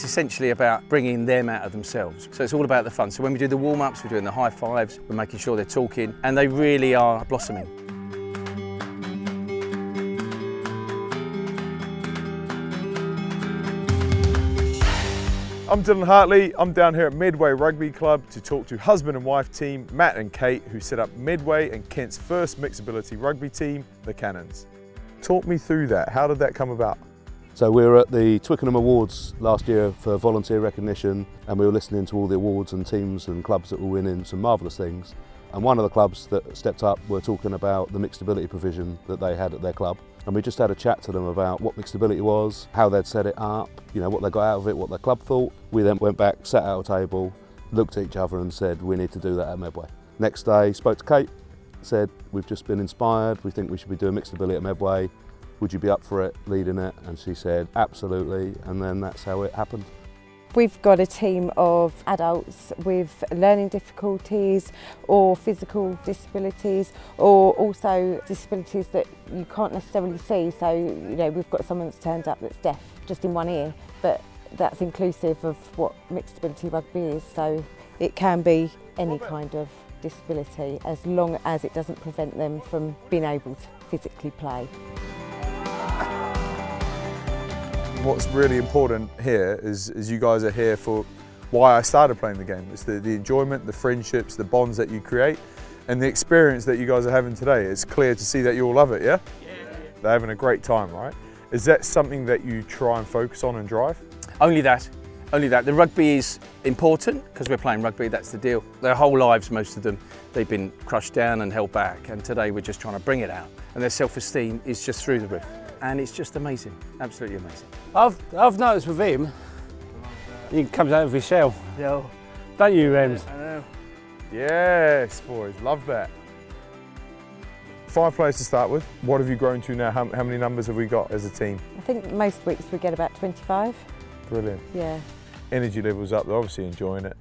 It's essentially about bringing them out of themselves. So it's all about the fun. So when we do the warm-ups, we're doing the high fives, we're making sure they're talking, and they really are blossoming. I'm Dylan Hartley. I'm down here at Medway Rugby Club to talk to husband and wife team Matt and Kate, who set up Medway and Kent's first mixed ability rugby team, the Cannons. Talk me through that. How did that come about? So we were at the Twickenham Awards last year for volunteer recognition and we were listening to all the awards and teams and clubs that were winning some marvellous things. And one of the clubs that stepped up were talking about the mixed ability provision that they had at their club. And we just had a chat to them about what mixed ability was, how they'd set it up, you know, what they got out of it, what their club thought. We then went back, sat at a table, looked at each other and said, we need to do that at Medway. Next day, spoke to Kate, said, we've just been inspired, we think we should be doing mixed ability at Medway. would you be up for it, leading it? And she said, absolutely. And then that's how it happened. We've got a team of adults with learning difficulties or physical disabilities or also disabilities that you can't necessarily see. So, you know, we've got someone that's turned up that's deaf just in one ear, but that's inclusive of what mixed ability rugby is. So it can be any kind of disability as long as it doesn't prevent them from being able to physically play. What's really important here is, is you guys are here for why I started playing the game. It's the, the enjoyment, the friendships, the bonds that you create, and the experience that you guys are having today. It's clear to see that you all love it, yeah? Yeah. They're having a great time, right? Is that something that you try and focus on and drive? Only that. Only that. The rugby is important because we're playing rugby, that's the deal. Their whole lives, most of them, they've been crushed down and held back. And today we're just trying to bring it out. And their self-esteem is just through the roof and it's just amazing, absolutely amazing. I've, I've noticed with him, he comes out of his shell. Yeah. Don't you, Rems? I know. Yes, boys, love that. Five players to start with. What have you grown to now? How, how many numbers have we got as a team? I think most weeks we get about 25. Brilliant. Yeah. Energy levels up, they're obviously enjoying it.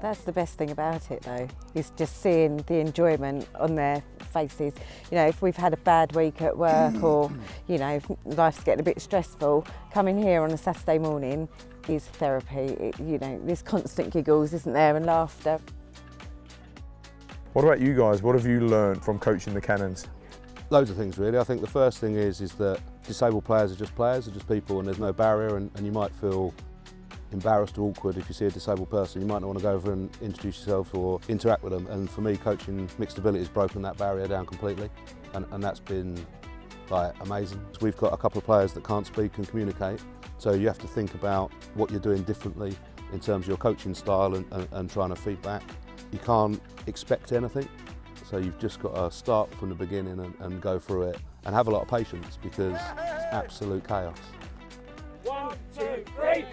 That's the best thing about it though, is just seeing the enjoyment on their faces. You know, if we've had a bad week at work or, mm. you know, life's getting a bit stressful, coming here on a Saturday morning is therapy. It, you know, there's constant giggles, isn't there, and laughter. What about you guys? What have you learned from coaching the Cannons? Loads of things really. I think the first thing is is that disabled players are just players, are just people and there's no barrier and, and you might feel embarrassed or awkward if you see a disabled person. You might not want to go over and introduce yourself or interact with them. And for me, coaching mixed ability has broken that barrier down completely. And, and that's been like amazing. So we've got a couple of players that can't speak and communicate. So you have to think about what you're doing differently in terms of your coaching style and, and, and trying to feedback. You can't expect anything. So you've just got to start from the beginning and, and go through it and have a lot of patience because it's absolute chaos. One, two, three,